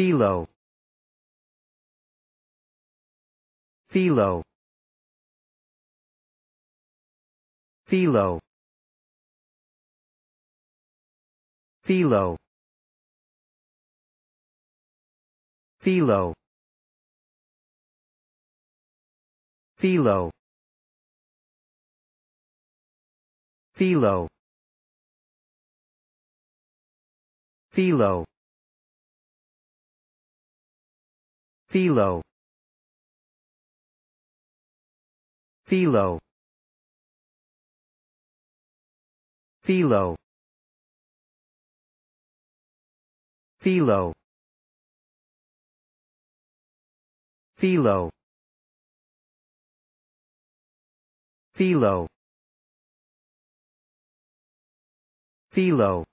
Philo. Philo. Philo. Philo. Philo. Philo. Philo. Philo. Philo. Philo. Philo. Philo. Philo. Philo. Philo.